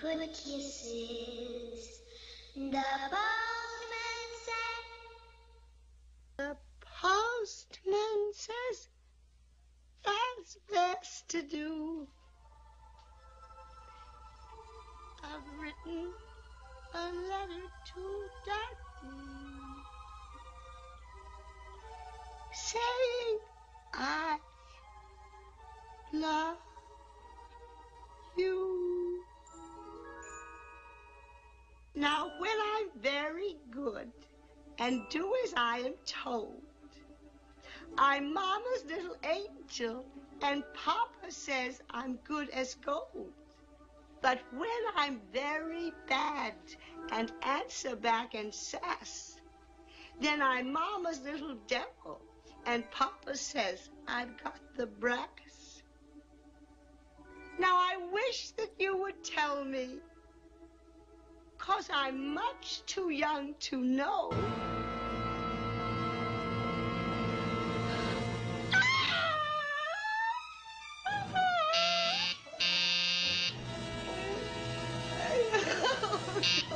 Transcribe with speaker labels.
Speaker 1: Kisses. The postman said.
Speaker 2: The postman says that's best to do. I've written a letter to Daddy saying I love you. Now, when I'm very good and do as I am told, I'm Mama's little angel, and Papa says I'm good as gold. But when I'm very bad and answer back and sass, then I'm Mama's little devil, and Papa says I've got the brass. Now I wish that you would tell me, because I'm much too young to know.